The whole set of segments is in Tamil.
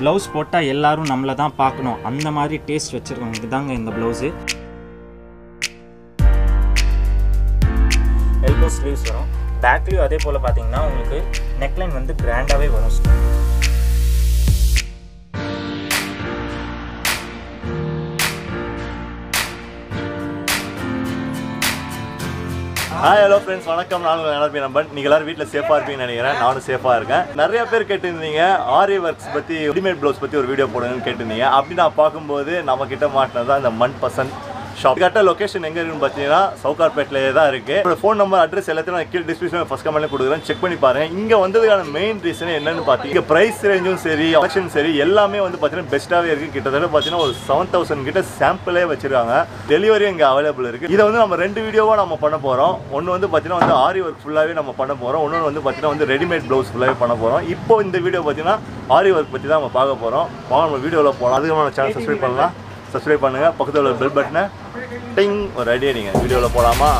ப்ளவுஸ் போட்டால் எல்லாரும் நம்மளை தான் பார்க்கணும். அந்த மாதிரி டேஸ்ட் வச்சுருக்கோம் தாங்க இந்த ப்ளவுஸு எல்போ ஸ்லீவ்ஸ் வரும். பேக்லேயும் அதே போல் பார்த்தீங்கன்னா உங்களுக்கு நெக்லைன் வந்து கிராண்டாகவே வரும். ஹாய் ஹலோ ஃப்ரெண்ட்ஸ் வணக்கம். நான் உங்கள் எல்லாருமே நம்பன் நீங்கள் எல்லாரும் வீட்டில் சேஃபாக இருப்பீங்கன்னு நினைக்கிறேன். நானும் சேஃபாக இருக்கேன். நிறைய பேர் கேட்டிருந்தீங்க ஆரி ஒர்க்ஸ் பற்றி ரெடிமேட் ப்ளவுஸ் பற்றி ஒரு வீடியோ போடுங்கன்னு கேட்டிருந்தீங்க. அப்படி நான் பார்க்கும்போது நம்ம கிட்ட மாட்டினது தான் இந்த மண் பசன் ஷாப் கரெக்டாக லொக்கேஷன் எங்கே இருக்குன்னு பார்த்தீங்கன்னா சவுகார்பேட்டிலே தான் இருக்குது என்னோட ஃபோன் நம்பர் அட்ரஸ் எல்லாத்தையும் நான் கீழே டிஸ்கிரிப்ஷன் ஃபஸ்ட் கமெண்ட்ல கொடுக்குறேன். செக் பண்ணி பாருங்க. இங்கே வந்ததுக்கான மெயின் ரீசன் என்னன்னு பார்த்தீங்கன்னா ப்ரைஸ் ரேஞ்சும் சரி ஆப்ஷன் சரி எல்லாமே வந்து பார்த்தீங்கன்னா பெஸ்ட்டாகவே இருக்குது கிட்டத்தட்ட பார்த்தீங்கன்னா ஒரு செவன் தௌசண்ட் கிட்ட சாம்பிளே வச்சிருக்காங்க. டெலிவரி இங்கே அவைலபிள் இருக்குது இதை வந்து நம்ம ரெண்டு வீடியோவாக நம்ம பண்ண போகிறோம் ஒன்று வந்து பார்த்தீங்கன்னா வந்து ஆரி ஒர்க் ஃபுல்லாகவே நம்ம பண்ண போகிறோம் இன்னொன்று வந்து பார்த்தீங்கன்னா வந்து ரெடிமேட் ப்ளவுஸ் ஃபுல்லாகவே பண்ண போகிறோம் இப்போ இந்த வீடியோ பார்த்தீங்கன்னா ஆரி ஒர்க் பற்றி தான் நம்ம பார்க்க போகிறோம் வாங்க நம்ம வீடியோவில் போகலாம் அதுக்கு நம்ம சேனல் சப்ஸ்கிரைப் பண்ணலாம். சப்ஸ்கிரைப் பண்ணுங்கள் பக்கத்தில் உள்ள பெல் பட்டனை டிங் ஒரு ஐடியா நீங்கள் வீடியோவில் போகலாமா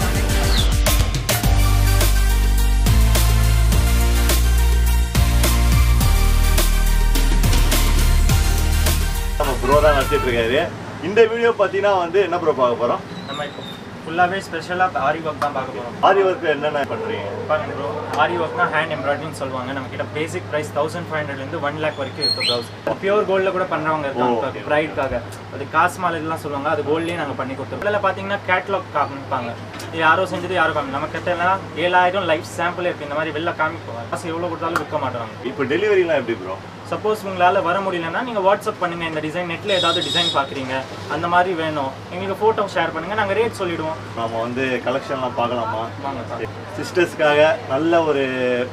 நம்ம ப்ரோ தான் நடத்திட்டு இருக்காரு. இந்த வீடியோ பார்த்தீங்கன்னா வந்து என்ன ப்ரோ பார்க்க போகிறோம் நம்ம இப்போ ஃபுல்லாகவே ஸ்பெஷலாக ஆரி ஒர்க் தான் பார்க்க போகிறோம் ஆரி ஒர்க் என்னென்ன பண்ணுறீங்க பாருங்க ப்ரோ ஆரி ஒர்க்னா ஹேண்ட் எம்ப்ராய்டரின்னு சொல்லுவாங்க. நம்ம கிட்ட பேசிக் ப்ரைஸ் தௌசண்ட் ஃபைவ் ஹண்ட்ரட்லேருந்து ஒன் லேக் வரைக்கும் இருக்கு ப்ளவுஸ் பியூர் கோல்டில் கூட பண்ணுறவங்க இருக்காங்க ப்ரைடுக்காக அது காசு மாலை இதெல்லாம் சொல்லுவாங்க. அது கோல்ட்லேயே நாங்கள் பண்ணி கொடுத்தோம் இதில் பார்த்தீங்கன்னா கேட்லாக் காமிப்பாங்க. இது யாரோ செஞ்சது யாரோ காமி. நம்ம கிட்ட எல்லாம் ஏழாயிரம் லைஃப் சாம்பிள் இருக்குது இந்த மாதிரி வெளில காமிப்போம் காசு எவ்வளோ கொடுத்தாலும் விற்க மாட்டாங்க இப்போ டெலிவரிலாம் எப்படி ப்ரோ சப்போஸ் உங்களால் வர முடியலன்னா நீங்கள் வாட்ஸ்அப் பண்ணுங்க இந்த டிசைன் நெட்டில் ஏதாவது டிசைன் பார்க்குறீங்க அந்த மாதிரி வேணும். எங்களுக்கு ஃபோட்டோ ஷேர் பண்ணுங்க நாங்கள் ரேட் சொல்லிடுவோம். நம்ம வந்து கலெக்ஷன்லாம் பார்க்கலாமா? வாங்க. சிஸ்டர்ஸ்க்காக நல்ல ஒரு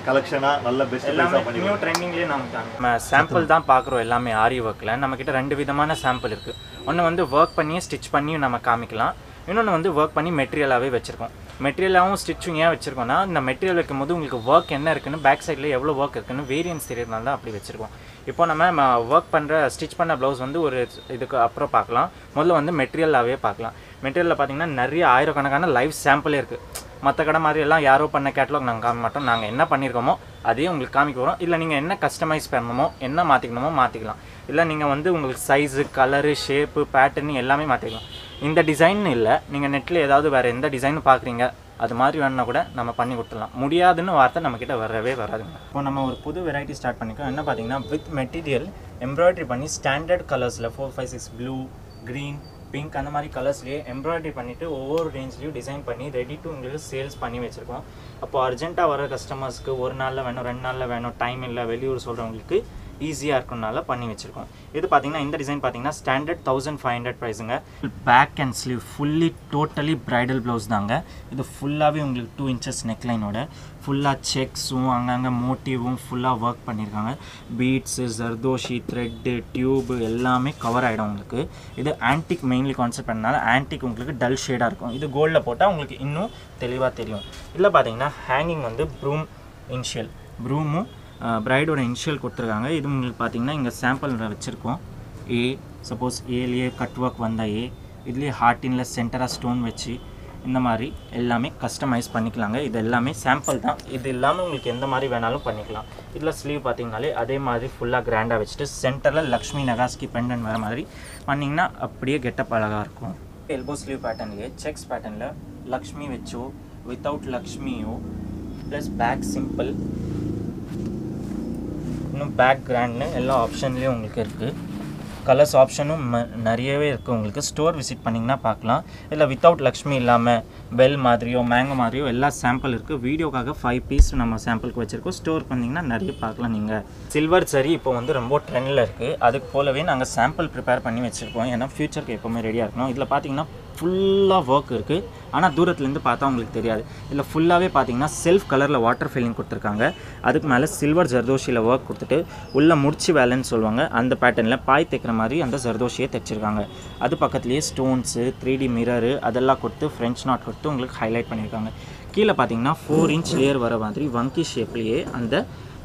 கலெக்ஷனாக நல்ல பெஸ்ட் எல்லாமே நியூ ட்ரெண்டிங்லேயே நமக்கு நம்ம சாம்பிள் தான் பார்க்குறோம் எல்லாமே ஆரி ஒர்க்கில் நம்மக்கிட்ட ரெண்டு விதமான சாம்பிள் இருக்குது ஒன்று வந்து ஒர்க் பண்ணி ஸ்டிச் பண்ணி நம்ம காமிக்கலாம். இன்னொன்று வந்து ஒர்க் பண்ணி மெட்டீரியலாகவே வச்சுருக்கோம். மெட்டீரியலாகவும் ஸ்டிச்சும் ஏன் வச்சுருக்கோம்னா இந்த மெட்டீரியல் வைக்கும்போது உங்களுக்கு ஒர்க் என்ன இருக்குன்னு பேக் சைடில் எவ்வளோ ஒர்க் இருக்குன்னு வேரியன்ஸ் தெரியறதுனால தான் அப்படி வச்சுருக்கோம். இப்போ நம்ம ஒர்க் பண்ணுற ஸ்டிச் பண்ண ப்ளவுஸ் வந்து ஒரு இதுக்கு அப்புறம் பார்க்கலாம். முதல்ல வந்து மெட்டீரியலாகவே பார்க்கலாம். மெட்டீரியலில் பார்த்தீங்கன்னா நிறைய ஆயிரக்கணக்கான லைவ் சாம்பிளே இருக்குது மற்ற கடை மாதிரி எல்லாம் யாரோ பண்ண கேட்டலாக் நாங்கள் காமிக்க மாட்டோம். நாங்கள் என்ன பண்ணியிருக்கோமோ அதையும் உங்களுக்கு காமிக்க போகிறோம் இல்லை நீங்கள் என்ன கஸ்டமைஸ் பண்ணணுமோ என்ன மாற்றிக்கணுமோ மாற்றிக்கலாம் இல்லை நீங்கள் வந்து உங்களுக்கு சைஸு கலரு ஷேப்பு பேட்டர்னு எல்லாமே மாற்றிக்கலாம் இந்த டிசைன் இல்லை. நீங்கள் நெட்டில் ஏதாவது வேறு எந்த டிசைன் பார்க்குறீங்க அது மாதிரி வேணுன்னா கூட நம்ம பண்ணி கொடுத்துடலாம். முடியாதுன்னு வார்த்தை நம்மக்கிட்ட வரவே வராதுங்க இப்போ நம்ம ஒரு புது வெரைட்டி ஸ்டார்ட் பண்ணிக்கோம் என்ன பார்த்தீங்கன்னா வித் மெட்டீரியல் எம்ப்ராய்டரி பண்ணி ஸ்டாண்டர்ட் கலர்ஸில் four five six blue green pink அந்த மாதிரி கலர்ஸ்லேயே எம்ப்ராய்டரி பண்ணிவிட்டு ஒவ்வொரு ரேஞ்ச்லேயும் டிசைன் பண்ணி ரெடி டு உங்களுக்கு சேல்ஸ் பண்ணி வச்சுருக்கோம். அப்போ அர்ஜென்ட்டாக வர கஸ்டமர்ஸ்க்கு ஒரு நாளில் வேணும் ரெண்டு நாளில் வேணும் டைம் இல்லை வெளியூர் சொல்கிறவங்களுக்கு ஈஸியாக இருக்கனால பண்ணி வச்சுருக்கோம். இது பார்த்தீங்கன்னா இந்த டிசைன் பார்த்தீங்கன்னா standard thousand five hundred ப்ரைஸுங்க back and sleeve fully totally bridal blouse தாங்க. இது ஃபுல்லாகவே உங்களுக்கு டூ இன்ச்சஸ் நெக்லைனோட ஃபுல்லாக செக்ஸும் அங்கங்கே மோட்டிவும் ஃபுல்லாக ஒர்க் பண்ணியிருக்காங்க பீட்ஸு ஜர்தோஷி த்ரெட்டு டியூபு எல்லாமே கவர் ஆகிடும் உங்களுக்கு. இது ஆன்டிக் மெயின்லி கான்செப்ட் பண்ணனால ஆன்டிக் உங்களுக்கு டல் ஷேடாக இருக்கும். இது கோல்டில் போட்டால் உங்களுக்கு இன்னும் தெளிவாக தெரியும். இல்லை பார்த்தீங்கன்னா ஹேங்கிங் வந்து ப்ரூம் இன்ஷியல் ப்ரூமும் ப்ரைடோட இன்ஷியல் கொடுத்துருக்காங்க. இது உங்களுக்கு பார்த்தீங்கன்னா இங்கே சாம்பிள் வச்சுருக்கோம். ஏ சப்போஸ் ஏலேயே கட் ஒர்க் வந்தால் ஏ இதுலேயே ஹார்டின்ல சென்டராக ஸ்டோன் வச்சு இந்த மாதிரி எல்லாமே கஸ்டமைஸ் பண்ணிக்கலாங்க. இது எல்லாமே சாம்பிள் தான். இது இல்லாமல் உங்களுக்கு எந்த மாதிரி வேணாலும் பண்ணிக்கலாம். இதில் ஸ்லீவ் பார்த்தீங்கனாலே அதே மாதிரி ஃபுல்லாக கிராண்டாக வச்சுட்டு சென்டரில் லக்ஷ்மி நகாஸ்கி பெண்டன் வர மாதிரி பண்ணிங்கன்னா அப்படியே கெட்டப் அழகாக இருக்கும். எல்போ ஸ்லீவ் பேட்டர்ன்லேயே செக்ஸ் பேட்டர்னில் லக்ஷ்மி வச்சோ வித்தவுட் லக்ஷ்மியோ ப்ளஸ் பேக் சிம்பிள் இன்னும் பேக் கிராண்ட்னு எல்லா ஆப்ஷன்லேயும் உங்களுக்கு இருக்குது கலர்ஸ் ஆப்ஷனும் ம- நிறையவே இருக்குது உங்களுக்கு. ஸ்டோர் விசிட் பண்ணிங்கன்னா பார்க்கலாம். இல்லை வித்தவுட் லக்ஷ்மி இல்லாமல் பெல் மாதிரியோ மேங்கோ மாதிரியோ எல்லா சாம்பிள் இருக்குது வீடியோக்காக ஃபைவ் பீஸ் நம்ம சாம்பிளுக்கு வச்சுருக்கோம். ஸ்டோர் பண்ணிங்கன்னா நிறைய பார்க்கலாம் நீங்கள் சில்வர் சரி இப்போ வந்து ரொம்ப ட்ரெண்டில் இருக்குது அதுக்கு போலவே நாங்கள் சாம்பிள் ப்ரிப்பேர் பண்ணி வச்சுருக்கோம். ஏன்னா ஃப்யூச்சருக்கு எப்போவுமே ரெடியாக இருக்கணும். இதில் பார்த்தீங்கன்னா ஃபுல்லாக ஒர்க் இருக்குது ஆனால் தூரத்துலேருந்து பார்த்தா உங்களுக்கு தெரியாது. இதில் ஃபுல்லாகவே பார்த்தீங்கன்னா செல்ஃப் கலரில் வாட்டர் ஃபில்லிங் கொடுத்துருக்காங்க. அதுக்கு மேலே சில்வர் ஜர்தோஷியில் ஒர்க் கொடுத்துட்டு உள்ளே முடிச்சு வேலைன்னு சொல்லுவாங்க. அந்த பேட்டர்னில் பாய் தைக்கிற மாதிரி அந்த ஜர்தோஷியை தைச்சிருக்காங்க அது பக்கத்துலேயே ஸ்டோன்ஸு த்ரீ டி மிரரு அதெல்லாம் கொடுத்து ஃப்ரெஞ்ச் நாட் கொடுத்து உங்களுக்கு ஹைலைட் பண்ணியிருக்காங்க. கீழே பார்த்தீங்கன்னா ஃபோர் இன்ச் லேயர் வர மாதிரி வங்கி ஷேப்லேயே அந்த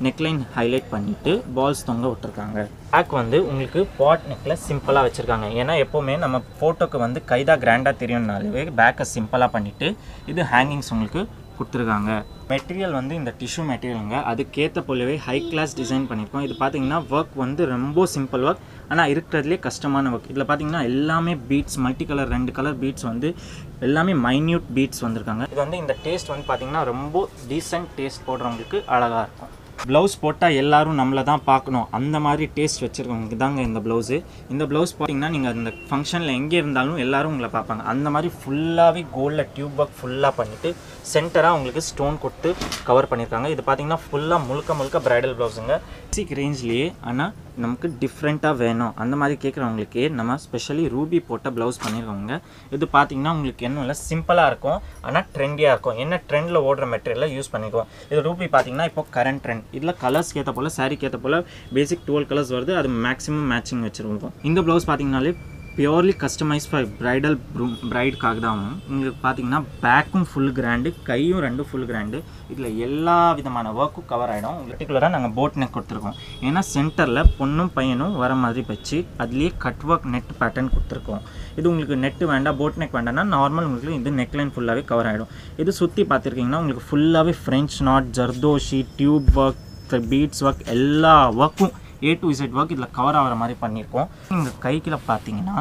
நெக்லைன் ஹைலைட் பண்ணிவிட்டு பால்ஸ் தொங்க விட்டுருக்காங்க. பேக் வந்து உங்களுக்கு பாட் நெக்கில் சிம்பிளாக வச்சுருக்காங்க. ஏன்னா எப்போவுமே நம்ம ஃபோட்டோக்கு வந்து கைதா கிராண்டாக தெரியும்னாலே பேக்கை சிம்பிளாக பண்ணிவிட்டு இது ஹேங்கிங்ஸ் உங்களுக்கு கொடுத்துருக்காங்க. மெட்டீரியல் வந்து இந்த டிஷ்யூ மெட்டீரியலுங்க அதுக்கேற்ற போலவே ஹை கிளாஸ் டிசைன் பண்ணியிருக்கோம் இது பார்த்தீங்கன்னா ஒர்க் வந்து ரொம்ப சிம்பிள் ஒர்க் ஆனால் இருக்கிறதுலே கஷ்டமான ஒர்க் இதில் பார்த்தீங்கன்னா எல்லாமே பீட்ஸ் மல்டி கலர் ரெண்டு கலர் பீட்ஸ் வந்து எல்லாமே மைன்யூட் பீட்ஸ் வந்திருக்காங்க. இது வந்து இந்த டேஸ்ட் வந்து பார்த்தீங்கன்னா ரொம்ப டீசென்ட் டேஸ்ட் போடுறவங்களுக்கு அழகாக இருக்கும். ப்ளவுஸ் போட்டால் எல்லாரும் நம்மளை தான் பார்க்கணும். அந்த மாதிரி டேஸ்ட் வச்சுருக்கவங்க தாங்க இந்த ப்ளவுஸு இந்த ப்ளவுஸ் போட்டிங்கன்னா நீங்கள் அந்த ஃபங்க்ஷனில் எங்கே இருந்தாலும் எல்லோரும் உங்களை பார்ப்பாங்க. அந்த மாதிரி ஃபுல்லாகவே கோல்டில் டியூப் ஒர்க் ஃபுல்லாக பண்ணிவிட்டு சென்டராக உங்களுக்கு ஸ்டோன் கொடுத்து கவர் பண்ணியிருக்காங்க இது பார்த்தீங்கன்னா ஃபுல்லாக முழுக்க முழுக்க ப்ரைடல் ப்ளவுஸுங்க பேசிக் ரேஞ்ச்லேயே ஆனால் நமக்கு டிஃப்ரெண்ட்டாக வேணும். அந்த மாதிரி கேட்குறவங்களுக்கு நம்ம ஸ்பெஷலி ரூபி போட்ட ப்ளவுஸ் பண்ணியிருக்கோங்க இது பார்த்தீங்கன்னா உங்களுக்கு என்ன இல்லை சிம்பிளாக இருக்கும் ஆனால் ட்ரெண்டியாக இருக்கும். என்ன ட்ரெண்டில் ஓடுற மெட்டீரியலில் யூஸ் பண்ணிக்குவோம் இது ரூபி பார்த்தீங்கன்னா இப்போ கரண்ட் ட்ரெண்ட் இதில் கலர்ஸ் ஏற்ற போல் சாரிக்கு ஏற்ற போல் பேசிக் டுவெல் கலர்ஸ் வருது அது மேக்ஸிமம் மேட்சிங் வச்சுருக்கோம். இந்த ப்ளவுஸ் பார்த்தீங்கனாலே பியோர்லி கஸ்டமைஸ் ஃபை ப்ரைடல் ப்ரூம் ப்ரைடுக்காக தான் உங்களுக்கு பார்த்தீங்கன்னா பேக்கும் ஃபுல் கிராண்டு கையும் ரெண்டும் ஃபுல் கிராண்டு இதில் எல்லா விதமான ஒர்க்கும் கவர் ஆகிடும் பர்டிகுலராக நாங்கள் போட் நெக் கொடுத்துருக்கோம். ஏன்னா சென்டரில் பொண்ணும் பையனும் வர மாதிரி வச்சு அதுலேயே கட் ஒர்க் நெட் பேட்டர்ன் கொடுத்துருக்கோம். இது உங்களுக்கு நெட்டு வேண்டாம் போட் நெக் வேண்டாம்னா நார்மல் உங்களுக்கு இது நெக்லைன் ஃபுல்லாகவே கவர் ஆகிடும் இது சுற்றி பார்த்துருக்கீங்கன்னா உங்களுக்கு ஃபுல்லாகவே French knot zardozi tube work beads work எல்லா ஒர்க்கும் ஏ டு இசட் ஒர்க் இதில் கவர் ஆகிற மாதிரி பண்ணியிருக்கோம் நீங்கள் கைக்கில் பார்த்தீங்கன்னா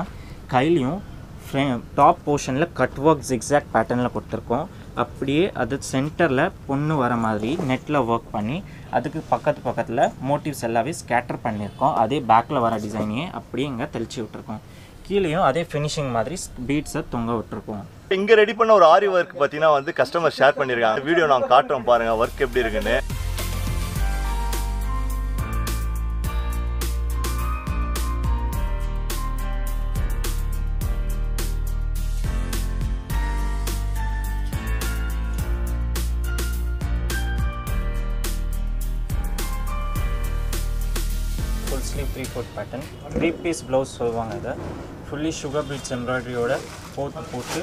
கையிலையும் ஃப்ரே டாப் போர்ஷனில் கட் ஒர்க் ஜிக்ஸாக் பேட்டர்னில் கொடுத்துருக்கோம். அப்படியே அது சென்டரில் பொண்ணு வர மாதிரி நெட்டில் ஒர்க் பண்ணி அதுக்கு பக்கத்து பக்கத்தில் மோட்டிவ்ஸ் எல்லாமே ஸ்கேட்டர் பண்ணியிருக்கோம் அதே பேக்கில் வர டிசைனையே அப்படியே இங்கே தெளிச்சு விட்டுருக்கோம். கீழேயும் அதே ஃபினிஷிங் மாதிரி பீட்ஸை தொங்க விட்டுருக்கோம். இங்கே ரெடி பண்ண ஒரு ஆரி ஒர்க் பார்த்தீங்கன்னா வந்து கஸ்டமர் ஷேர் பண்ணியிருக்காங்க வீடியோ நான் காட்டுறோம் பாருங்கள் ஒர்க் எப்படி இருக்குன்னு. Sleeve three fourth pattern three piece blouse சொல்லுவாங்க இதை. ஃபுல்லி சுகர் பீட்ஸ் எம்ப்ராய்டரியோட போட்டு போட்டு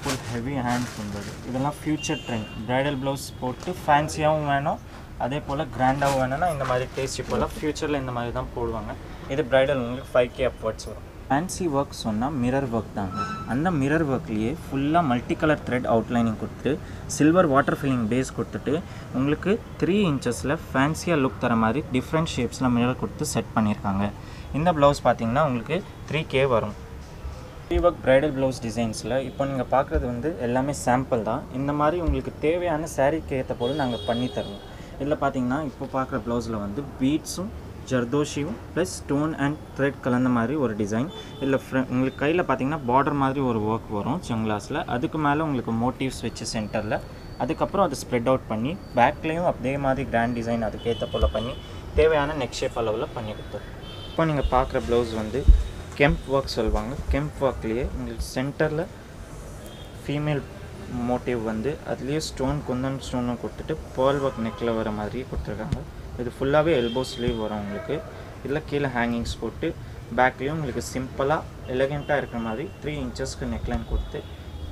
ஃபுல் ஹெவி ஹேண்ட் பண்ணுறது இதெல்லாம் ஃப்யூச்சர் ட்ரெண்ட் ப்ரைடல் ப்ளவுஸ் போட்டு ஃபேன்சியாகவும் வேணும். அதே போல் கிராண்டாகவும் வேணும்னா இந்த மாதிரி டேஸ்டி போல் ஃப்யூச்சரில் இந்த மாதிரி தான் போடுவாங்க. இது ப்ரைடல் உங்களுக்கு ஃபைவ் கே அப்வர்ட்ஸ் வரும். ஃபேன்சி ஒர்க் சொன்னால் மிரர் ஒர்க் தாங்க. அந்த மிரர் ஒர்க்லேயே ஃபுல்லாக மல்டி கலர் த்ரெட் அவுட்லைனிங் கொடுத்துட்டு சில்வர் வாட்டர் ஃபில்லிங் பேஸ் கொடுத்துட்டு உங்களுக்கு த்ரீ இன்ச்சஸில் ஃபேன்சியாக லுக் தர மாதிரி டிஃப்ரெண்ட் ஷேப்ஸில் மிரர் கொடுத்து செட் பண்ணியிருக்காங்க இந்த ப்ளவுஸ் பார்த்தீங்கன்னா உங்களுக்கு த்ரீ கே வரும். த்ரீ ஒர்க் ப்ரைடல் ப்ளவுஸ் டிசைன்ஸில் இப்போ நீங்கள் பார்க்குறது வந்து எல்லாமே சாம்பிள் தான். இந்த மாதிரி உங்களுக்கு தேவையான சாரீக்கு ஏற்ற போல் நாங்கள் பண்ணி தருவோம். இதில் பார்த்தீங்கன்னா இப்போ பார்க்குற ப்ளவுஸில் வந்து பீட்ஸும் ஜர்தோஷியும் ப்ளஸ் ஸ்டோன் அண்ட் த்ரெட் கலந்த மாதிரி ஒரு டிசைன் இல்லை ஃப்ர உங்களுக்கு கையில் பார்த்தீங்கன்னா பார்டர் மாதிரி ஒரு ஒர்க் வரும் செங்லாஸில் அதுக்கு மேலே உங்களுக்கு மோட்டிவ்ஸ் வச்சு சென்டரில் அதுக்கப்புறம் அதை ஸ்ப்ரெட் அவுட் பண்ணி பேக்லேயும் அதே மாதிரி கிராண்ட் டிசைன் அதுக்கேற்ற போல் பண்ணி தேவையான நெக் ஷேப் அளவில் பண்ணி கொடுத்துரும் இப்போ நீங்கள் பார்க்குற ப்ளவுஸ் வந்து கெம்ப் ஒர்க் சொல்லுவாங்க. கெம்ப் ஒர்க்லேயே உங்களுக்கு சென்டரில் ஃபீமேல் மோட்டிவ் வந்து அதுலேயே ஸ்டோன் குந்தன் ஸ்டோனும் கொடுத்துட்டு பேர்ல் ஒர்க் நெக்கில் வர மாதிரி கொடுத்துருக்காங்க. இது ஃபுல்லாகவே எல்போ ஸ்லீவ் வரும் உங்களுக்கு. இதில் கீழே ஹேங்கிங்ஸ் போட்டு பேக்லேயும் உங்களுக்கு சிம்பிளாக எலகெண்ட்டாக இருக்கிற மாதிரி த்ரீ இன்ச்சஸ்க்கு நெக்லைன் கொடுத்து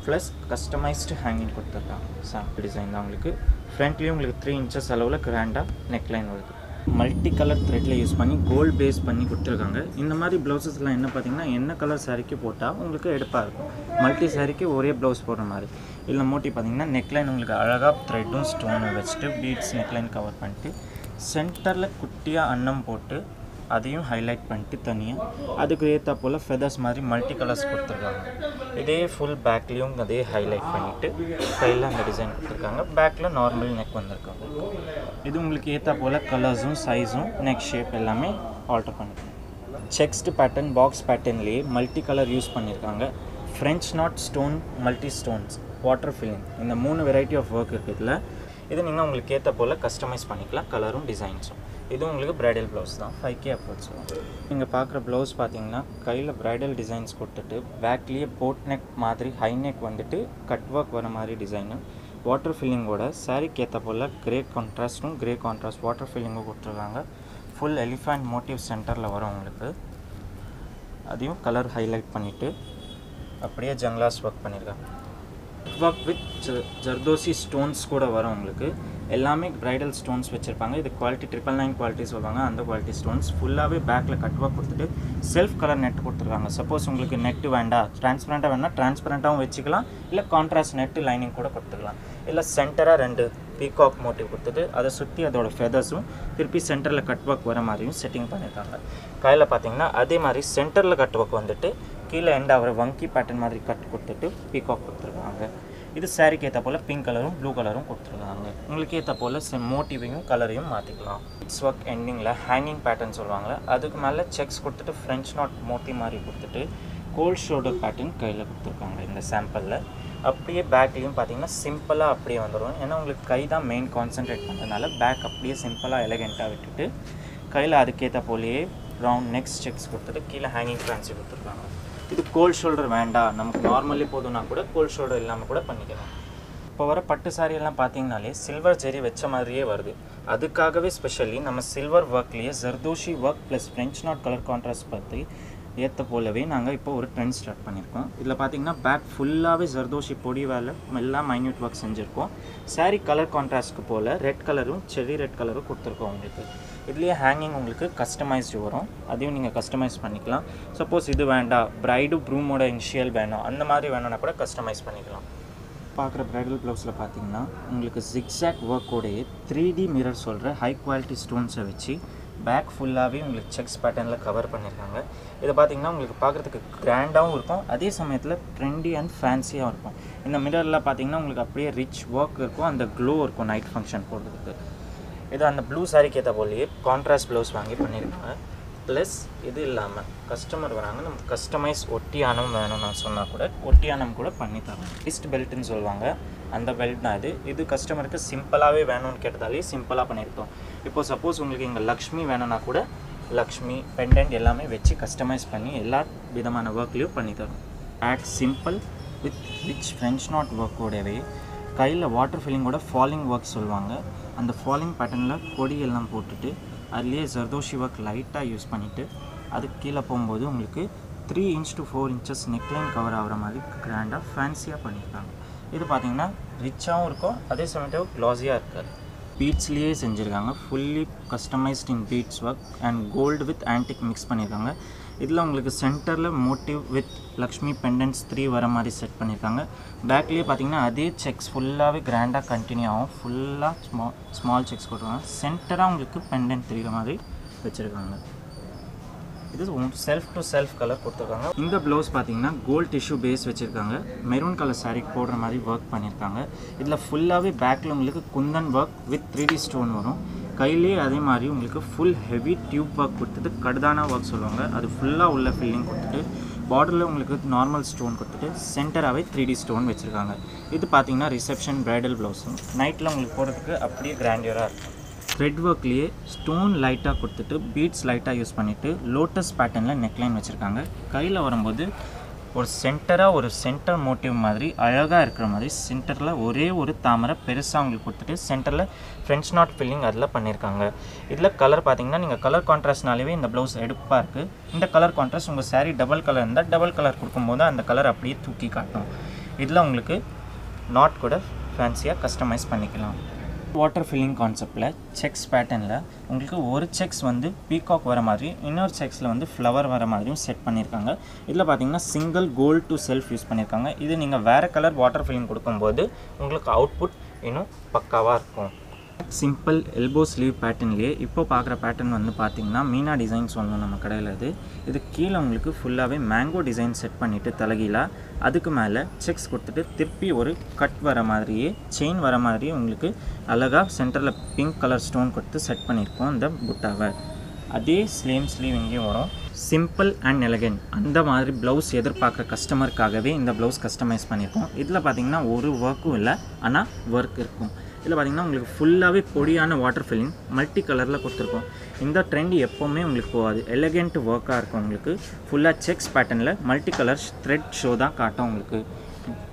ப்ளஸ் கஸ்டமைஸ்டு ஹேங்கிங் கொடுத்துருக்காங்க சாம்பிள் டிசைன் தான் உங்களுக்கு. ஃப்ரண்ட்லேயும் உங்களுக்கு த்ரீ இன்ச்சஸ் அளவில் கிராண்டாக நெக்லைன் வருது. மல்டி கலர் த்ரெட்டில் யூஸ் பண்ணி கோல்ட் பேஸ் பண்ணி கொடுத்துருக்காங்க. இந்த மாதிரி ப்ளவுசஸ்லாம் என்ன பார்த்தீங்கன்னா என்ன கலர் சாரிக்கு போட்டால் உங்களுக்கு எடுப்பாக இருக்கும். மல்டி சாரிக்கு ஒரே ப்ளவுஸ் போடுற மாதிரி. இல்லை மோட்டி பார்த்தீங்கன்னா நெக்லைன் உங்களுக்கு அழகாக த்ரெட்டும் ஸ்டோனும் வச்சுட்டு பீட்ஸ் நெக்லைன் கவர் பண்ணிட்டு சென்டரில் குட்டியாக அன்னம் போட்டு அதையும் ஹைலைட் பண்ணிட்டு தனியாக அதுக்கு ஏற்ற போல் ஃபெதர்ஸ் மாதிரி மல்டி கலர்ஸ் கொடுத்துருக்காங்க. இதே ஃபுல் பேக்லேயும் அதே ஹைலைட் பண்ணிவிட்டு கையில் அந்த டிசைன் கொடுத்துருக்காங்க. பேக்கில் நார்மல் நெக் வந்திருக்காங்க. இது உங்களுக்கு ஏற்ற போல் கலர்ஸும் சைஸும் நெக் ஷேப் எல்லாமே ஆல்டர் பண்ணிக்கணும் செக்ஸ்டு பேட்டர்ன் பாக்ஸ் பேட்டர்ன்லேயே மல்டி கலர் யூஸ் பண்ணியிருக்காங்க French knot stone multi stones water filling இந்த மூணு வெரைட்டி ஆஃப் ஒர்க் இருக்குது இதில் இது நீங்கள் உங்களுக்கு ஏற்ற போல் கஸ்டமைஸ் பண்ணிக்கலாம். கலரும் டிசைன்ஸும் இது உங்களுக்கு ப்ரைடல் ப்ளவுஸ் தான். ஃபைவ் கே அப்வர்ட்ஸ் வரும் நீங்கள் பார்க்குற ப்ளவுஸ் பார்த்தீங்கன்னா கையில் ப்ரைடல் டிசைன்ஸ் கொடுத்துட்டு பேக்லேயே போட் நெக் மாதிரி ஹை நெக் வந்துட்டு கட் ஒர்க் வர மாதிரி டிசைனு வாட்டர் ஃபில்லிங்கோட சாரிக்கு ஏற்ற போல் கிரே கான்ட்ராஸ்ட்டும் கிரே கான்ட்ராஸ்ட் வாட்டர் ஃபில்லிங்கும் கொடுத்துருக்காங்க. ஃபுல் எலிஃபண்ட் மோட்டிவ் சென்டரில் வரும் உங்களுக்கு. அதையும் கலர் ஹைலைட் பண்ணிவிட்டு அப்படியே ஜங்லாஸ் ஒர்க் பண்ணியிருக்காங்க ஒர்க் வித் ஜர்தோசி ஸ்டோன்ஸ் கூட வரும் உங்களுக்கு. எல்லாமே பிரைடல் ஸ்டோன்ஸ் வச்சுருப்பாங்க. இது குவாலிட்டி ட்ரிபிள் நைன் குவாலிட்டி சொல்லுவாங்க. அந்த குவாலிட்டி ஸ்டோன்ஸ் ஃபுல்லாகவே பேக்கில் கட்டுவாக கொடுத்துட்டு செல்ஃப் கலர் நெட் கொடுத்துருக்காங்க சப்போஸ் உங்களுக்கு நெட்டு வேண்டாம் ட்ரான்ஸ்பரண்ட்டாக வேணால் ட்ரான்ஸ்பரண்ட்டாகவும் வச்சுக்கலாம். இல்லை கான்ட்ராஸ்ட் நெட்டு லைனிங் கூட கொடுத்துக்கலாம் இல்லை சென்டராக ரெண்டு பீகாக் மோட்டிவ் கொடுத்துட்டு அதை சுற்றி அதோட ஃபெதர்ஸும் திருப்பி சென்டரில் கட் ஒர்க் வர மாதிரியும் செட்டிங் பண்ணியிருக்காங்க. கையில் பார்த்தீங்கன்னா அதே மாதிரி சென்டரில் கட் ஒர்க் வந்துட்டு கீழே எண்ட் ஆகிற வங்கி பேட்டர்ன் மாதிரி கட் கொடுத்துட்டு பீகாக் கொடுத்துருக்காங்க. இது சாரிக்கு ஏற்ற போல் பிங்க் கலரும் ப்ளூ கலரும் கொடுத்துருக்காங்க. உங்களுக்கு ஏற்ற போல் மோட்டிவையும் கலரையும் மாற்றிக்கலாம் இட்ஸ் ஒர்க் எண்டிங்கில் ஹேங்கிங் பேட்டர்ன் சொல்லுவாங்க அதுக்கு மேலே செக்ஸ் கொடுத்துட்டு ஃப்ரெஞ்ச் நாட் மோட்டி மாதிரி கொடுத்துட்டு கோல்ட் ஷோல்டர் பேட்டர்ன் கையில் கொடுத்துருக்காங்க இந்த சாம்பிளில் அப்படியே பேக்லேயும் பார்த்தீங்கன்னா சிம்பிளாக அப்படியே வந்துடும் ஏன்னா உங்களுக்கு கை தான் மெயின் கான்சென்ட்ரேட் பண்ணுறதுனால பேக் அப்படியே சிம்பிளாக எலகெண்ட்டாக விட்டுட்டு கையில் அதுக்கேற்ற போலேயே ரவுண்ட் நெக்ஸ்ட் செக்ஸ் கொடுத்துட்டு கீழே ஹேங்கிங் ஃபேன்சி கொடுத்துருக்காங்க. இது கோல்ட் ஷோல்டர் வேண்டாம். நமக்கு நார்மலி போதும்னா கூட கோல்ட் ஷோல்டர் இல்லாமல் கூட பண்ணிக்கலாம். இப்போ வர பட்டு சாரியெல்லாம் பார்த்தீங்கனாலே சில்வர் ஜெரி வச்ச மாதிரியே வருது. அதுக்காகவே ஸ்பெஷலி நம்ம silver ஒர்க்லேயே zardozi work plus French knot colour contrast பற்றி ஏற்ற போலவே நாங்கள் இப்போ ஒரு ட்ரெண்ட் ஸ்டார்ட் பண்ணியிருக்கோம் இதில் பார்த்தீங்கன்னா பேக் ஃபுல்லாகவே ஜர்தோஷி பொடி வேலை எல்லாம் மைன்யூட் ஒர்க் செஞ்சுருக்கோம். Saree கலர் கான்ட்ராஸ்ட்க்கு போல் ரெட் கலரும் செரி ரெட் கலரும் கொடுத்துருக்கோம் உங்களுக்கு. இதுலேயே ஹேங்கிங் உங்களுக்கு கஸ்டமைஸ்டு வரும். அதையும் நீங்கள் கஸ்டமைஸ் பண்ணிக்கலாம். சப்போஸ் இது வேண்டாம். ப்ரைடு ப்ரூமோட இனிஷியல் வேணும். அந்த மாதிரி வேணும்னா கூட கஸ்டமைஸ் பண்ணிக்கலாம். பார்க்குற ப்ரைடல் ப்ளவுஸில் பார்த்தீங்கன்னா உங்களுக்கு ஜிக்ஸாக் ஒர்க்கோடையே த்ரீ டி மிரர் சொல்கிற ஹை குவாலிட்டி ஸ்டோன்ஸை வச்சு பேக் ஃபுல்லாகவே உங்களுக்கு செக்ஸ் பேட்டர்னில் கவர் பண்ணியிருக்காங்க இதை பார்த்தீங்கன்னா உங்களுக்கு பார்க்குறதுக்கு கிராண்டாகவும் இருக்கும். அதே சமயத்தில் ட்ரெண்டி அண்ட் ஃபேன்சியாகவும் இருக்கும். இந்த மிரரில் பார்த்தீங்கன்னா உங்களுக்கு அப்படியே ரிச் ஒர்க் இருக்கும். அந்த க்ளோ இருக்கும் நைட் ஃபங்க்ஷன் போடுறதுக்கு. இது அந்த ப்ளூ சாரிக்கு ஏற்ற போலயே கான்ட்ராஸ்ட் ப்ளவுஸ் வாங்கி பண்ணியிருக்காங்க ப்ளஸ் இது இல்லாமல் கஸ்டமர் வராங்க. நம்ம கஸ்டமைஸ் ஒட்டியானம் வேணும்னு நான் சொன்னால் கூட ஒட்டியானம் கூட பண்ணி தரோம் லிஸ்ட் பெல்ட்னு சொல்லுவாங்க. அந்த பெல்ட் தான் இது. இது கஸ்டமருக்கு சிம்பிளாகவே வேணும்னு கேட்டதாலே சிம்பிளாக பண்ணியிருக்கோம் இப்போ சப்போஸ் உங்களுக்கு இங்கே லக்ஷ்மி வேணும்னா கூட லக்ஷ்மி பெண்டன்ட் எல்லாமே வச்சு கஸ்டமைஸ் பண்ணி எல்லா விதமான ஒர்க்லேயும் பண்ணி தரும். Add simple with rich French knot ஒர்க்கோடவே கையில் வாட்டர் ஃபில்லிங்கோட ஃபாலிங் ஒர்க் சொல்லுவாங்க. அந்த ஃபாலிங் பேட்டர்னில் கொடி எல்லாம் போட்டுட்டு அதுலேயே ஜர்தோஷி ஒர்க் லைட்டாக யூஸ் பண்ணிவிட்டு அதுக்கு கீழே போகும்போது உங்களுக்கு three inch to four inches neckline cover ஆகிற மாதிரி கிராண்டாக ஃபேன்சியாக பண்ணியிருக்காங்க. இது பார்த்திங்கன்னா ரிச்சாகவும் இருக்கும் அதே சமயத்தில் க்ளாஸியாக இருக்காது. பீட்ஸ்லேயே செஞ்சுருக்காங்க fully customised in beads work and gold with antique mix பண்ணியிருக்காங்க. இதில் உங்களுக்கு சென்டரில் motif with Lakshmi pendants three வர மாதிரி செட் பண்ணியிருக்காங்க. பேக்லேயே பார்த்தீங்கன்னா அதே செக்ஸ் ஃபுல்லாகவே கிராண்டாக கண்டினியூ ஆகும். ஃபுல்லாக ஸ்மா ஸ்மால் செக்ஸ் கொடுத்துருக்காங்க. சென்டராக உங்களுக்கு பெண்டன்ட் தெரிகிற மாதிரி வச்சுருக்காங்க. இது செல்ஃப் டு செல்ஃப் கலர் கொடுத்துருக்காங்க. இந்த ப்ளவுஸ் பார்த்தீங்கன்னா கோல்ட் டிஷ்யூ பேஸ் வச்சுருக்காங்க. மெரூன் கலர் சாரீ போடுற மாதிரி ஒர்க் பண்ணியிருக்காங்க. இதில் ஃபுல்லாகவே பேக்கில் உங்களுக்கு kundan work with three D stone வரும். கையிலேயே அதே மாதிரி உங்களுக்கு ஃபுல் ஹெவி டியூப் ஒர்க் கொடுத்துட்டு கடுதான ஒர்க் சொல்லுவாங்க. அது ஃபுல்லாக உள்ள ஃபில்லிங் கொடுத்துட்டு பார்டரில் உங்களுக்கு நார்மல் ஸ்டோன் கொடுத்துட்டு சென்டராகவே த்ரீ டி ஸ்டோன் வச்சுருக்காங்க. இது பார்த்தீங்கன்னா ரிசப்ஷன் பிரைடல் ப்ளவுஸும் நைட்டில் உங்களுக்கு போடுறதுக்கு அப்படியே கிராண்டியராக இருக்கும். த்ரெட் ஒர்க்லேயே ஸ்டோன் லைட்டாக கொடுத்துட்டு பீட்ஸ் லைட்டாக யூஸ் பண்ணிவிட்டு லோட்டஸ் பேட்டர்னில் நெக்லைன் வச்சுருக்காங்க. கையில் வரும்போது ஒரு சென்டராக ஒரு சென்டர் மோட்டிவ் மாதிரி அழகாக இருக்கிற மாதிரி சென்டரில் ஒரே ஒரு தாமரை பெருசாக உங்களுக்கு கொடுத்துட்டு சென்டரில் ஃப்ரெஞ்ச் நாட் ஃபில்லிங் அதில் பண்ணியிருக்காங்க இதில் கலர் பார்த்தீங்கன்னா நீங்கள் கலர் கான்ட்ராஸ்ட்னாலேயே இந்த ப்ளவுஸ் எடுப்பாக இருக்குது இந்த கலர் கான்ட்ராஸ்ட் உங்கள் சாரீ டபுள் கலர் இருந்தால் டபுள் கலர் கொடுக்கும்போது அந்த கலர் அப்படியே தூக்கி காட்டும். இதில் உங்களுக்கு நாட் கூட ஃபேன்சியாக கஸ்டமைஸ் பண்ணிக்கலாம். வாட்டர் ஃபில்லிங் கான்செப்டில் செக்ஸ் பேட்டர்னில் உங்களுக்கு ஒரு செக்ஸ் வந்து பீகாக் வர மாதிரி இன்னொரு செக்ஸில் வந்து ஃப்ளவர் வர மாதிரியும் செட் பண்ணியிருக்காங்க இதில் பார்த்தீங்கன்னா single gold to self use பண்ணியிருக்காங்க இது நீங்கள் வேறு கலர் வாட்டர் ஃபில்லிங் கொடுக்கும்போது உங்களுக்கு அவுட்புட் இன்னும் பக்காவாக இருக்கும். சிம்பிள் எல்போ ஸ்லீவ் பேட்டர்ன்லேயே இப்போ பார்க்குற பேட்டர்ன் வந்து பார்த்தீங்கன்னா மீனா டிசைன் சொல்லணும் நம்ம கடையில் இது இது கீழே உங்களுக்கு ஃபுல்லாகவே மேங்கோ டிசைன் செட் பண்ணிவிட்டு தலைகீழாக அதுக்கு மேலே செக்ஸ் கொடுத்துட்டு திருப்பி ஒரு கட் வர மாதிரியே செயின் வர மாதிரியே உங்களுக்கு அழகாக சென்டரில் பிங்க் கலர் ஸ்டோன் கொடுத்து செட் பண்ணியிருக்கோம் இந்த புட்டாவை. அதே ஸ்லேம் ஸ்லீவ் இங்கேயும் வரும். சிம்பிள் அண்ட் எலகென்ட் அந்த மாதிரி ப்ளவுஸ் எதிர்பார்க்குற கஸ்டமருக்காகவே இந்த ப்ளவுஸ் கஸ்டமைஸ் பண்ணியிருக்கோம். இதில் பார்த்தீங்கன்னா ஒரு ஒர்க்கும் இல்லை ஆனால் ஒர்க் இருக்கும். இதில் பார்த்தீங்கன்னா உங்களுக்கு ஃபுல்லாகவே பொடியான வாட்டர் ஃபில்லிங் மல்டி கலரில் கொடுத்துருக்கோம். இந்த ட்ரெண்ட் எப்போவுமே உங்களுக்கு போகாது. எலகெண்ட் ஒர்க்காக இருக்கும் உங்களுக்கு. ஃபுல்லாக செக்ஸ் பேட்டர்னில் மல்டி கலர் த்ரெட் ஷோ தான் காட்டும் உங்களுக்கு.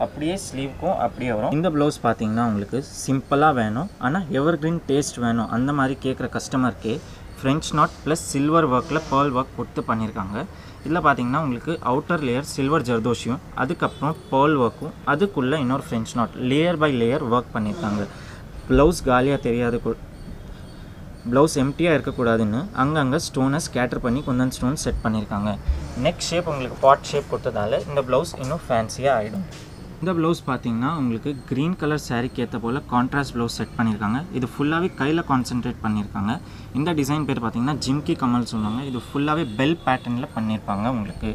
அப்படியே ஸ்லீவ்க்கும் அப்படியே வரும். இந்த ப்ளவுஸ் பார்த்தீங்கன்னா உங்களுக்கு சிம்பிளாக வேணும். ஆனால் எவர் கிரீன் டேஸ்ட் வேணும். அந்த மாதிரி கேட்குற கஸ்டமருக்கே ஃப்ரெஞ்ச் நாட் ப்ளஸ் சில்வர் ஒர்க்கில் பேர்ல் ஒர்க் கொடுத்து பண்ணியிருக்காங்க. இதில் பார்த்தீங்கன்னா உங்களுக்கு அவுட்டர் லேயர் சில்வர் ஜர்தோஷியும் அதுக்கப்புறம் பேர்ல் ஒர்க்கும் அதுக்குள்ளே இன்னொரு French knot layer by layer work பண்ணியிருக்காங்க. ப்ளவுஸ் காலியாக தெரியாது ப்ளவுஸ் எம்டியாக இருக்கக்கூடாதுன்னு அங்கங்கே ஸ்டோனை ஸ்கேட்டர் பண்ணி கொஞ்சம் ஸ்டோன் செட் பண்ணியிருக்காங்க நெக் ஷேப் உங்களுக்கு பாட் ஷேப் கொடுத்ததால இந்த ப்ளவுஸ் இன்னும் ஃபேன்சியாக ஆகிடும் இந்த ப்ளவுஸ் பார்த்தீங்கன்னா உங்களுக்கு க்ரீன் கலர் சாரீக்கு ஏற்ற போல் கான்ட்ராஸ்ட் ப்ளவுஸ் செட் பண்ணியிருக்காங்க இது ஃபுல்லாகவே கையில் கான்சென்ட்ரேட் பண்ணியிருக்காங்க இந்த டிசைன் பேர் பார்த்தீங்கன்னா ஜிம்கி கமல் சொல்லுவாங்க. இது ஃபுல்லாகவே பெல் பேட்டர்னில் பண்ணியிருப்பாங்க உங்களுக்கு.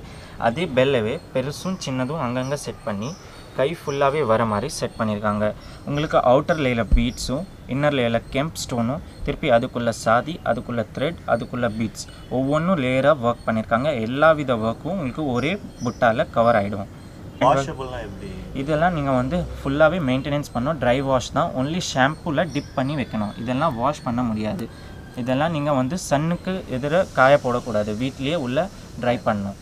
அதே பெல்லவே பெருசும் சின்னதும் அங்கங்கே செட் பண்ணி கை ஃபுல்லாகவே வர மாதிரி செட் பண்ணியிருக்காங்க உங்களுக்கு அவுட்டர் லேயில் பீட்ஸும் இன்னர் லேயில் கெம்ப் ஸ்டோனும் திருப்பி அதுக்குள்ளே சாதி அதுக்குள்ளே த்ரெட் அதுக்குள்ளே பீட்ஸ் ஒவ்வொன்றும் லேயராக ஒர்க் பண்ணியிருக்காங்க எல்லா வித ஒர்க்கும் உங்களுக்கு ஒரே புட்டாவில் கவர் ஆகிடும் இதெல்லாம் நீங்கள் வந்து ஃபுல்லாகவே மெயின்டெனன்ஸ் பண்ணணும். ட்ரை வாஷ் தான். ஒன்லி ஷாம்புவில் டிப் பண்ணி வைக்கணும். இதெல்லாம் வாஷ் பண்ண முடியாது. இதெல்லாம் நீங்கள் வந்து சன்னுக்கு எதிர காய போடக்கூடாது. வீட்லேயே உள்ள ட்ரை பண்ணணும்.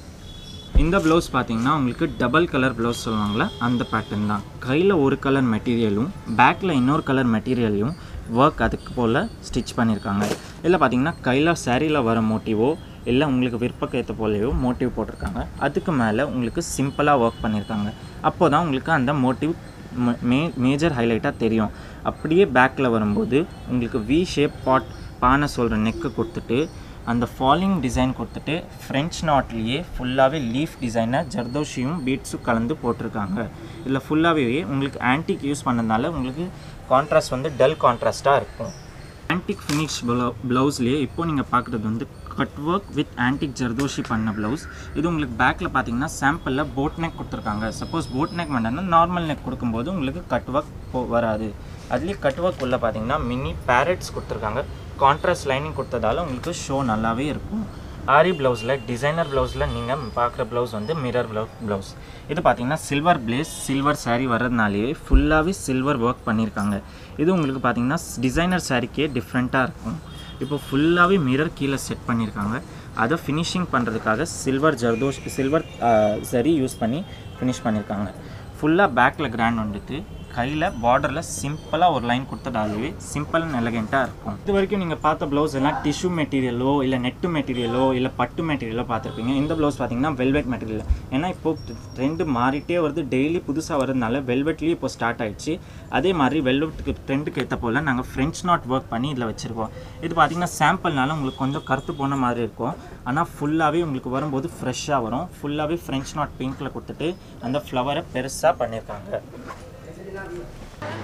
இந்த ப்ளவுஸ் பார்த்தீங்கன்னா உங்களுக்கு டபுள் கலர் ப்ளவுஸ் சொல்லுவாங்களே அந்த பேட்டர்ன் தான். கையில் ஒரு கலர் மெட்டீரியலும் பேக்கில் இன்னொரு கலர் மெட்டீரியலையும் ஒர்க் அதுக்கு போல் ஸ்டிச் பண்ணியிருக்காங்க இதில் பார்த்தீங்கன்னா கையில் சேரீயில் வர மோட்டிவோ இல்லை உங்களுக்கு விருப்பக்கேற்ற போலேயோ போலையோ மோட்டிவ் போட்டிருக்காங்க. அதுக்கு மேலே உங்களுக்கு சிம்பிளாக ஒர்க் பண்ணியிருக்காங்க அப்போ தான் உங்களுக்கு அந்த மோட்டிவ் மே மேஜர் ஹைலைட்டாக தெரியும். அப்படியே பேக்கில் வரும்போது உங்களுக்கு வி ஷேப் பாட் பானை சொல்கிற நெக்கை கொடுத்துட்டு அந்த ஃபாலிங் டிசைன் கொடுத்துட்டு ஃப்ரெஞ்ச் நாட்லேயே ஃபுல்லாகவே லீஃப் டிசைனை ஜர்தோஷியும் பீட்ஸும் கலந்து போட்டிருக்காங்க. இதில் ஃபுல்லாகவே உங்களுக்கு ஆன்டிக் யூஸ் பண்ணதுனால உங்களுக்கு கான்ட்ராஸ்ட் வந்து டல் கான்ட்ராஸ்ட்டாக இருக்கும். ஆன்டிக் ஃபினிஷ் ப்ளவு ப்ளவுஸ்லேயே இப்போ நீங்கள் பார்க்குறது வந்து cut work with antique zardozi பண்ண ப்ளவுஸ் இது உங்களுக்கு பேக்கில் பார்த்தீங்கன்னா சாம்பிளில் போட் நெக் கொடுத்துருக்காங்க. சப்போஸ் போட் நெக் வேண்டாம்னா நார்மல் நெக் கொடுக்கும்போது உங்களுக்கு கட் ஒர்க் போ வராது. அதுலேயே கட் ஒர்க் உள்ளே பார்த்தீங்கன்னா மினி பேரட்ஸ் கொடுத்துருக்காங்க. கான்ட்ராஸ்ட் லைனிங் கொடுத்ததால உங்களுக்கு ஷோ நல்லாவே இருக்கும். ஆரி ப்ளவுஸில் டிசைனர் ப்ளவுஸில் நீங்கள் பார்க்குற ப்ளவுஸ் வந்து மிரர் ப்ளவு ப்ளவுஸ் இது பார்த்தீங்கன்னா சில்வர் பிளேஸ் சில்வர் சாரீ வர்றதுனாலேயே ஃபுல்லாகவே சில்வர் ஒர்க் பண்ணியிருக்காங்க இது உங்களுக்கு பார்த்தீங்கன்னா டிசைனர் சாரீக்கே டிஃப்ரெண்ட்டாக இருக்கும். இப்போ ஃபுல்லாகவே மிரர் கீழே செட் பண்ணியிருக்காங்க அதை ஃபினிஷிங் பண்ணுறதுக்காக silver zardozi silver zari use பண்ணி ஃபினிஷ் பண்ணியிருக்காங்க ஃபுல்லாக பேக்கில் கிராண்ட் வந்துட்டு கையில் பார்டரில் சிம்பிளாக ஒரு லைன் கொடுத்ததாலே சிம்பிள் அண்ட் எலகெண்ட்டாக இருக்கும். இது வரைக்கும் நீங்கள் பார்த்த ப்ளவுஸ் எல்லாம் டிஷ்யூ மெட்டீரியலோ இல்லை நெட்டு மெட்டீரியலோ இல்லை பட்டு மெட்டீரியலோ பார்த்துருப்பீங்க. இந்த ப்ளவுஸ் பார்த்தீங்கன்னா வெல்வெட் மெட்டீரியல் ஏன்னா இப்போ ட்ரெண்டு மாறிட்டே வருது. டெய்லி புதுசாக வரதுனால வெல்வெட்லேயும் இப்போ ஸ்டார்ட் ஆகிடுச்சு அதே மாதிரி வெல்வெட்டுக்கு ட்ரெண்டுக்கு ஏற்ற போல் நாங்கள் ஃப்ரெஞ்ச் நாட் ஒர்க் பண்ணி இதில் வச்சுருக்கோம். இது பார்த்தீங்கன்னா சாம்பிள்னால உங்களுக்கு கொஞ்சம் கருத்து போன மாதிரி இருக்கும். ஆனால் ஃபுல்லாகவே உங்களுக்கு வரும்போது ஃப்ரெஷ்ஷாக வரும். ஃபுல்லாகவே ஃப்ரெஞ்ச் நாட் பிங்க்கில் கொடுத்துட்டு அந்த ஃப்ளவரை பெருசாக பண்ணியிருக்காங்க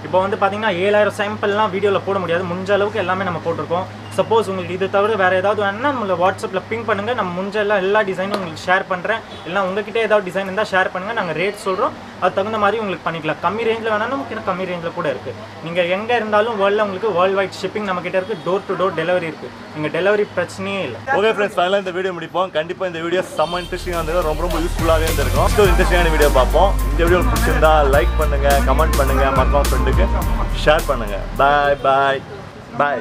இப்போ வந்து பார்த்தீங்கன்னா ஏழாயிரம் சாம்பிள்லாம் வீடியோவில் போட முடியாது. முடிஞ்ச அளவுக்கு எல்லாமே நம்ம போட்டிருக்கோம். சப்போஸ் உங்களுக்கு இது தவிர வேறு ஏதாவது வேணும்னா நம்மளை வாட்ஸ்அப்பில் பிங் பண்ணுங்கள் நம்ம முடிஞ்ச எல்லாம் எல்லா டிசைனும் உங்களுக்கு ஷேர் பண்ணுறேன் இல்லை உங்ககிட்ட ஏதாவது டிசைன் இருந்தால் ஷேர் பண்ணுங்கள் நாங்கள் ரேட் சொல்கிறோம் அது தகுந்த மாதிரி உங்களுக்கு பண்ணிக்கலாம். கம்மி ரேஞ்சில் வேணாலும் நமக்கு கம்மி ரேஞ்சில் கூட இருக்குது நீங்கள் எங்கே இருந்தாலும் வேர்ல்டில் உங்களுக்கு வேர்ல்டு வைட் ஷிப்பிங் நம்மக்கிட்ட இருக்குது டோர் டு டோர் டெலிவரி இருக்குது நீங்கள் டெலிவரி பிரச்சனையே இல்லை. ஓகே ஃப்ரெண்ட்ஸ் ஃபைனலாக இந்த வீடியோ முடிப்போம். கண்டிப்பாக இந்த வீடியோ செம்ம இன்ட்ரெஸ்டிங்காக இருந்தது ரொம்ப ரொம்ப யூஸ்ஃபுல்லாகவே இருந்திருக்கும். ஸோ இன்ட்ரெஸ்டிங்கான வீடியோ பார்ப்போம். இந்த வீடியோ பிடிச்சிருந்தா லைக் பண்ணுங்கள் கமெண்ட் பண்ணுங்கள் மற்றவங்க ஃப்ரெண்டுக்கு ஷேர் பண்ணுங்கள் பாய் பாய் பாய்